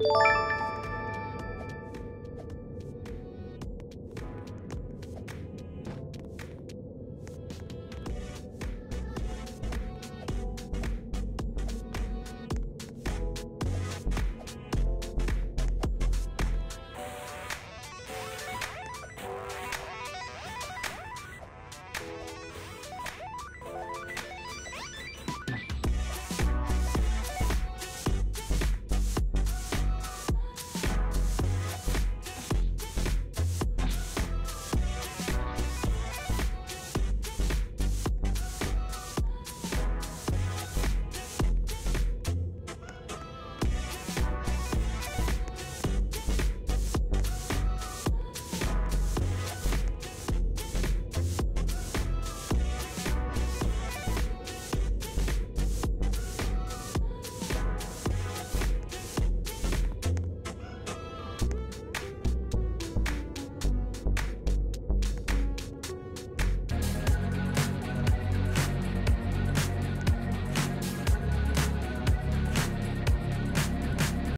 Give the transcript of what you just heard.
Música